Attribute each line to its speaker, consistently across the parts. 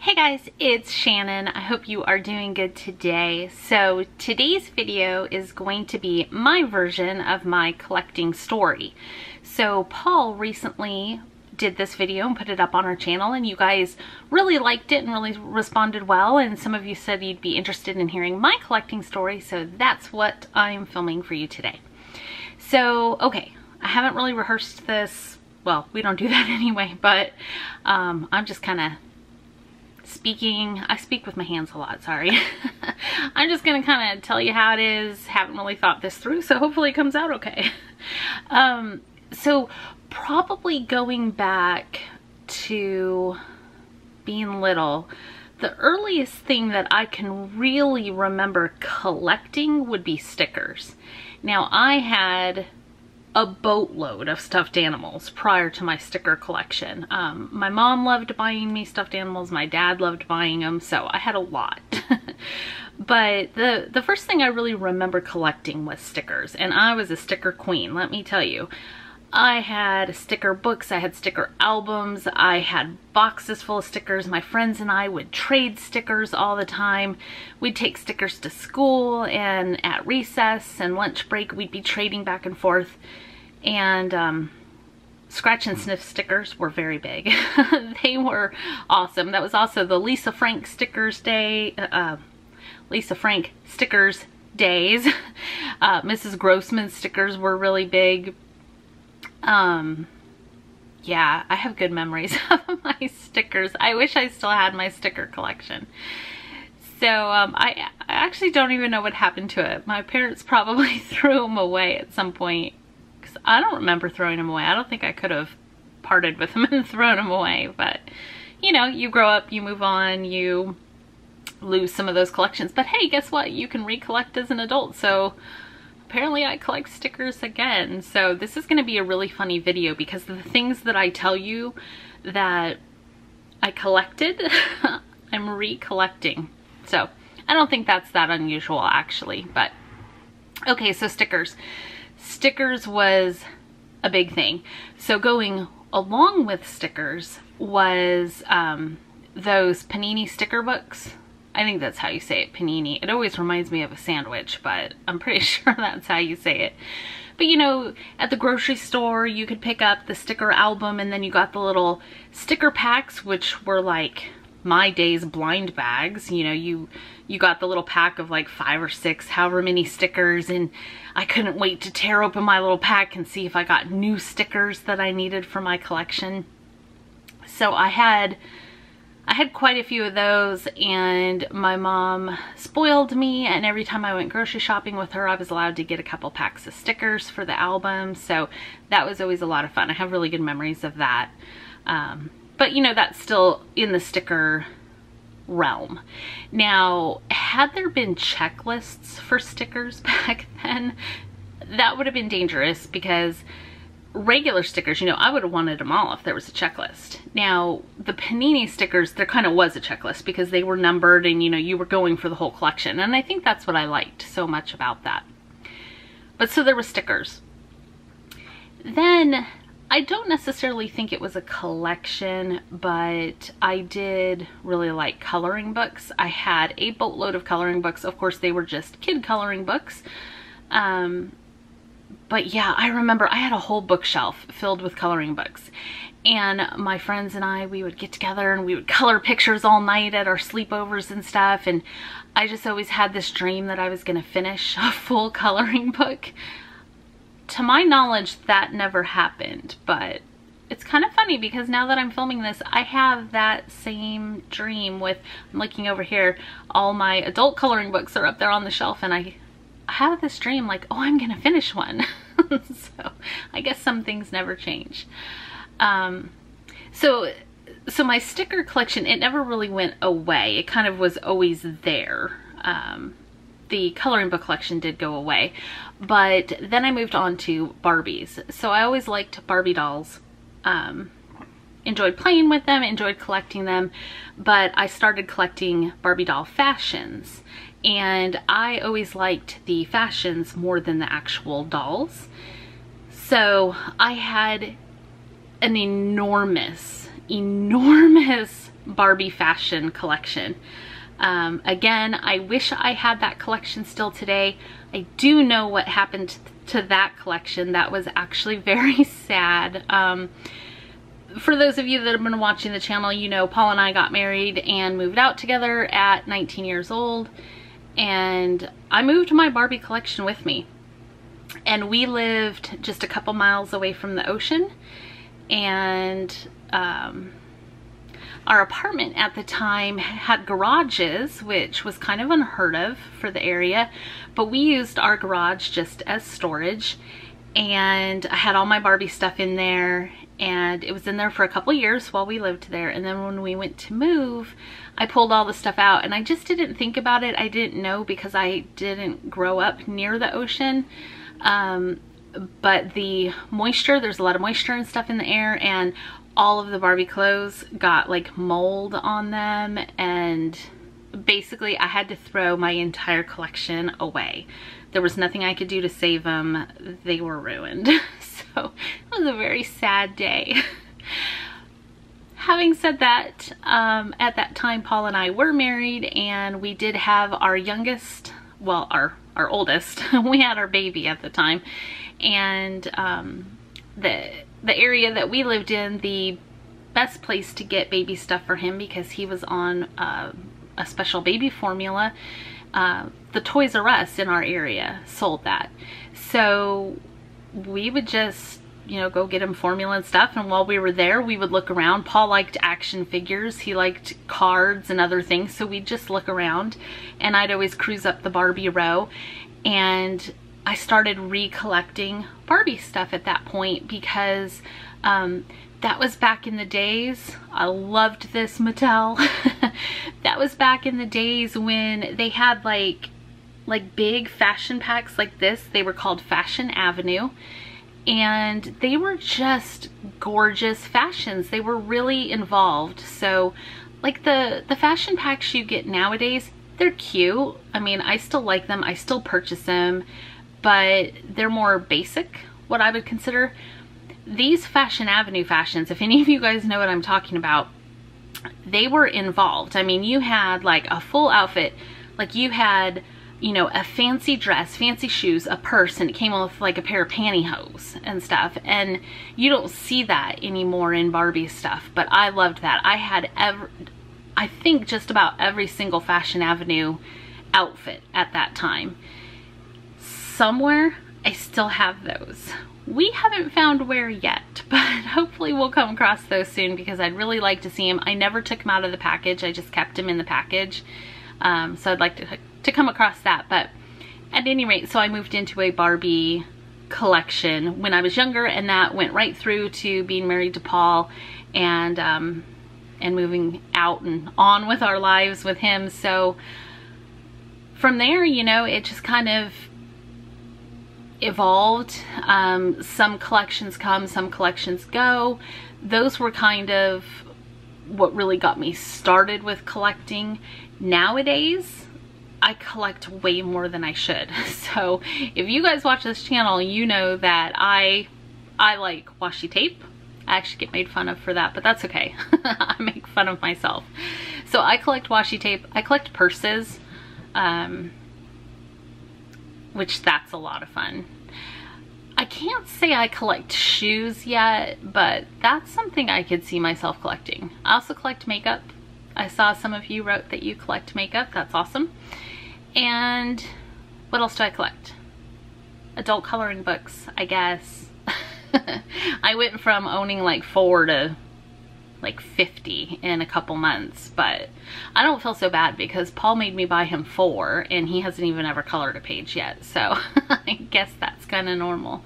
Speaker 1: Hey guys, it's Shannon. I hope you are doing good today. So today's video is going to be my version of my collecting story. So Paul recently did this video and put it up on our channel and you guys really liked it and really responded well and some of you said you'd be interested in hearing my collecting story so that's what I'm filming for you today. So okay, I haven't really rehearsed this well we don't do that anyway but um, I'm just kind of speaking I speak with my hands a lot sorry I'm just gonna kind of tell you how it is haven't really thought this through so hopefully it comes out okay um, so probably going back to being little, the earliest thing that I can really remember collecting would be stickers. Now I had a boatload of stuffed animals prior to my sticker collection. Um, my mom loved buying me stuffed animals, my dad loved buying them, so I had a lot. but the, the first thing I really remember collecting was stickers, and I was a sticker queen, let me tell you. I had sticker books, I had sticker albums, I had boxes full of stickers. My friends and I would trade stickers all the time. We'd take stickers to school and at recess and lunch break we'd be trading back and forth. And um, scratch and sniff stickers were very big. they were awesome. That was also the Lisa Frank stickers day, uh, uh Lisa Frank stickers days. Uh, Mrs. Grossman stickers were really big. Um, yeah, I have good memories of my stickers. I wish I still had my sticker collection. So um, I, I actually don't even know what happened to it. My parents probably threw them away at some point. Cause I don't remember throwing them away. I don't think I could have parted with them and thrown them away. But, you know, you grow up, you move on, you lose some of those collections. But hey, guess what? You can recollect as an adult. So apparently I collect stickers again. So this is going to be a really funny video because the things that I tell you that I collected, I'm recollecting. So I don't think that's that unusual actually, but okay, so stickers. Stickers was a big thing. So going along with stickers was um, those Panini sticker books I think that's how you say it, panini. It always reminds me of a sandwich, but I'm pretty sure that's how you say it. But you know, at the grocery store, you could pick up the sticker album and then you got the little sticker packs, which were like my day's blind bags. You know, you you got the little pack of like five or six, however many stickers, and I couldn't wait to tear open my little pack and see if I got new stickers that I needed for my collection. So I had I had quite a few of those and my mom spoiled me and every time I went grocery shopping with her I was allowed to get a couple packs of stickers for the album so that was always a lot of fun. I have really good memories of that. Um, but you know that's still in the sticker realm. Now had there been checklists for stickers back then that would have been dangerous because regular stickers, you know, I would have wanted them all if there was a checklist. Now, the Panini stickers, there kind of was a checklist because they were numbered and, you know, you were going for the whole collection. And I think that's what I liked so much about that. But so there were stickers. Then, I don't necessarily think it was a collection, but I did really like coloring books. I had a boatload of coloring books. Of course, they were just kid coloring books. Um, but yeah, I remember I had a whole bookshelf filled with coloring books. And my friends and I, we would get together and we would color pictures all night at our sleepovers and stuff. And I just always had this dream that I was going to finish a full coloring book. To my knowledge, that never happened, but it's kind of funny because now that I'm filming this, I have that same dream with, I'm looking over here, all my adult coloring books are up there on the shelf and I have this dream like, oh, I'm gonna finish one. so I guess some things never change. Um, so, so my sticker collection, it never really went away. It kind of was always there. Um, the coloring book collection did go away, but then I moved on to Barbies. So I always liked Barbie dolls. Um, enjoyed playing with them, enjoyed collecting them, but I started collecting Barbie doll fashions and I always liked the fashions more than the actual dolls. So I had an enormous, enormous Barbie fashion collection. Um, again, I wish I had that collection still today. I do know what happened to that collection. That was actually very sad. Um, for those of you that have been watching the channel, you know Paul and I got married and moved out together at 19 years old. And I moved my Barbie collection with me. And we lived just a couple miles away from the ocean. And um, our apartment at the time had garages, which was kind of unheard of for the area, but we used our garage just as storage. And I had all my Barbie stuff in there and it was in there for a couple years while we lived there. And then when we went to move, I pulled all the stuff out and I just didn't think about it. I didn't know because I didn't grow up near the ocean. Um, but the moisture, there's a lot of moisture and stuff in the air and all of the Barbie clothes got like mold on them and basically I had to throw my entire collection away. There was nothing I could do to save them. They were ruined. it was a very sad day. Having said that, um, at that time Paul and I were married and we did have our youngest, well our, our oldest, we had our baby at the time and um, the the area that we lived in, the best place to get baby stuff for him because he was on uh, a special baby formula. Uh, the Toys R Us in our area sold that. So we would just, you know, go get him formula and stuff. And while we were there, we would look around. Paul liked action figures. He liked cards and other things. So we'd just look around and I'd always cruise up the Barbie row. And I started recollecting Barbie stuff at that point because um, that was back in the days. I loved this Mattel. that was back in the days when they had like like big fashion packs like this. They were called Fashion Avenue and they were just gorgeous fashions. They were really involved. So like the, the fashion packs you get nowadays, they're cute. I mean, I still like them. I still purchase them but they're more basic, what I would consider. These Fashion Avenue fashions, if any of you guys know what I'm talking about, they were involved. I mean, you had like a full outfit, like you had, you know, a fancy dress, fancy shoes, a purse, and it came with like a pair of pantyhose and stuff. And you don't see that anymore in Barbie stuff, but I loved that. I had every, I think just about every single Fashion Avenue outfit at that time somewhere I still have those. We haven't found where yet, but hopefully we'll come across those soon because I'd really like to see them. I never took them out of the package. I just kept them in the package. Um, so I'd like to, to come across that. But at any rate, so I moved into a Barbie collection when I was younger and that went right through to being married to Paul and um, and moving out and on with our lives with him. So from there, you know, it just kind of evolved. Um, some collections come, some collections go. Those were kind of what really got me started with collecting. Nowadays, I collect way more than I should. So if you guys watch this channel, you know that I, I like washi tape. I actually get made fun of for that, but that's okay. I make fun of myself. So I collect washi tape. I collect purses. Um, which that's a lot of fun. I can't say I collect shoes yet, but that's something I could see myself collecting. I also collect makeup. I saw some of you wrote that you collect makeup. That's awesome. And what else do I collect? Adult coloring books, I guess. I went from owning like four to like 50 in a couple months, but I don't feel so bad because Paul made me buy him four and he hasn't even ever colored a page yet. So I guess that's kind of normal.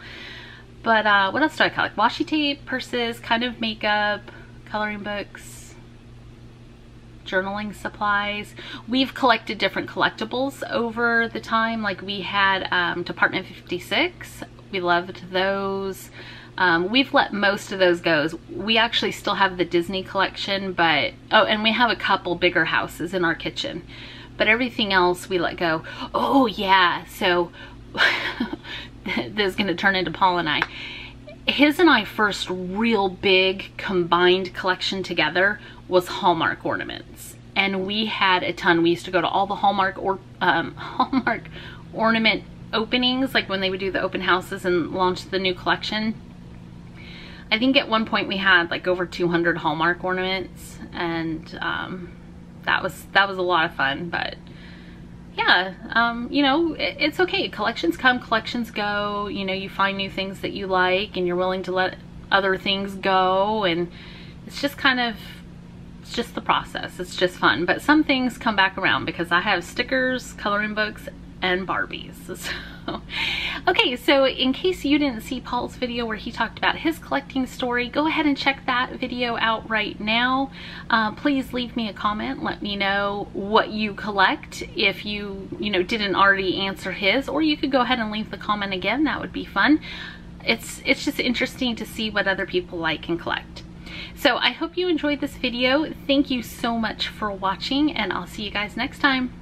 Speaker 1: But uh, what else do I collect? Washi tape, purses, kind of makeup, coloring books, journaling supplies. We've collected different collectibles over the time. Like we had um, Department 56. We loved those. Um, we've let most of those go. We actually still have the Disney collection, but, oh, and we have a couple bigger houses in our kitchen. But everything else we let go. Oh, yeah. So this is going to turn into Paul and I. His and I first real big combined collection together was Hallmark ornaments. And we had a ton. We used to go to all the Hallmark or um, Hallmark ornament openings, like when they would do the open houses and launch the new collection. I think at one point we had like over 200 Hallmark ornaments and um, that was that was a lot of fun, but yeah, um, you know, it, it's okay. Collections come, collections go. You know, you find new things that you like and you're willing to let other things go and it's just kind of it's just the process. It's just fun. But some things come back around because I have stickers, coloring books, and Barbies. So, okay, so in case you didn't see Paul's video where he talked about his collecting story, go ahead and check that video out right now. Uh, please leave me a comment. Let me know what you collect if you, you know, didn't already answer his, or you could go ahead and leave the comment again. That would be fun. It's, it's just interesting to see what other people like and collect. So I hope you enjoyed this video. Thank you so much for watching and I'll see you guys next time.